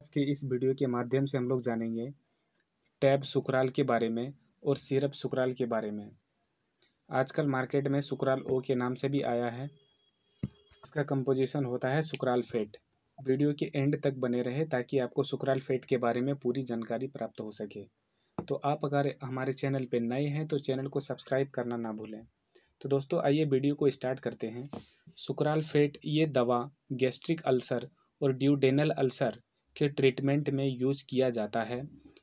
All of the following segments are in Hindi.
आज के इस वीडियो के माध्यम से हम लोग जानेंगे टैब सुकराल के बारे में और सिरप सुकराल के बारे में। आजकल मार्केट में सुकराल ओ के नाम से भी आया है। इसका कंपोजिशन होता है सुकराल फेट। वीडियो के एंड तक बने रहे ताकि आपको सुकराल फेट के बारे में पूरी जानकारी प्राप्त हो सके। तो आप अगर हमारे चैनल पर नए हैं तो चैनल को सब्सक्राइब करना ना भूलें। तो दोस्तों, आइए वीडियो को स्टार्ट करते हैं। सुकराल फेट ये दवा गैस्ट्रिक अल्सर और ड्यूडेनल अल्सर के ट्रीटमेंट में यूज़ किया जाता है।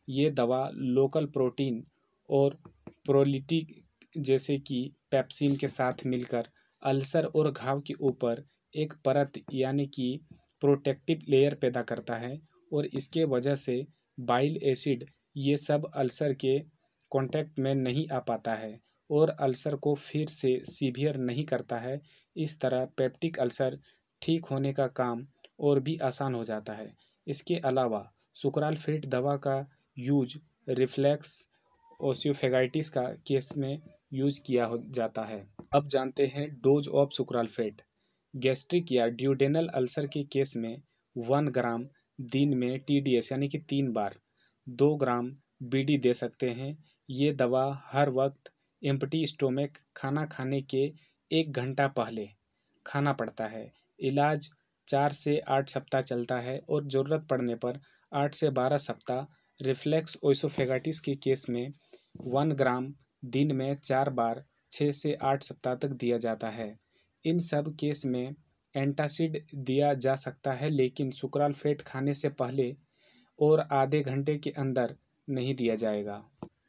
ये दवा लोकल प्रोटीन और प्रोलिटिक जैसे कि पेप्सिन के साथ मिलकर अल्सर और घाव के ऊपर एक परत यानी कि प्रोटेक्टिव लेयर पैदा करता है और इसके वजह से बाइल एसिड ये सब अल्सर के कांटेक्ट में नहीं आ पाता है और अल्सर को फिर से सीवियर नहीं करता है। इस तरह पेप्टिक अल्सर ठीक होने का काम और भी आसान हो जाता है। इसके अलावा सुकरालफेट दवा का यूज़ रिफ्लेक्स ओसियोफेगाइटिस का केस में यूज़ किया हो जाता है। अब जानते हैं डोज ऑफ़ सुकरालफेट गैस्ट्रिक या ड्यूडेनल अल्सर के केस में वन ग्राम दिन में टीडीएस, यानी कि तीन बार, दो ग्राम बीडी दे सकते हैं। ये दवा हर वक्त एम्पटी स्टोमेक खाना खाने के एक घंटा पहले खाना पड़ता है। इलाज चार से आठ सप्ताह चलता है और ज़रूरत पड़ने पर आठ से बारह सप्ताह रिफ्लेक्स ओइसोफेगाटिस के केस में वन ग्राम दिन में चार बार छः से आठ सप्ताह तक दिया जाता है। इन सब केस में एंटासिड दिया जा सकता है, लेकिन सुकराल फेट खाने से पहले और आधे घंटे के अंदर नहीं दिया जाएगा।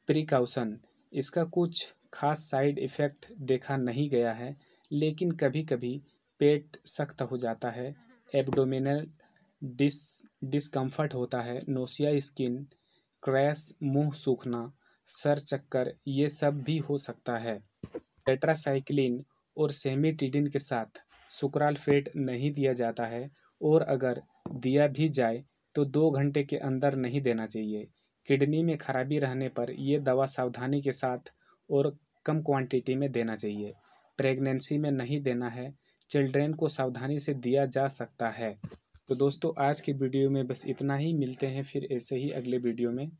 प्रिकॉशन, इसका कुछ खास साइड इफ़ेक्ट देखा नहीं गया है, लेकिन कभी कभी पेट सख्त हो जाता है एब्डोमिनल डिस डिस्कम्फर्ट होता है नोसिया स्किन क्रैश मुँह सूखना, सर चक्कर, ये सब भी हो सकता है। टेट्रासाइक्लिन और सेमीटिडिन के साथ सुकराल फेट नहीं दिया जाता है और अगर दिया भी जाए तो दो घंटे के अंदर नहीं देना चाहिए। किडनी में खराबी रहने पर यह दवा सावधानी के साथ और कम क्वांटिटी में देना चाहिए। प्रेगनेंसी में नहीं देना है चिल्ड्रेन को सावधानी से दिया जा सकता है। तो दोस्तों, आज की वीडियो में बस इतना ही। मिलते हैं फिर ऐसे ही अगले वीडियो में।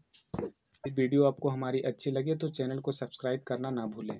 वीडियो आपको हमारी अच्छी लगे तो चैनल को सब्सक्राइब करना ना भूलें।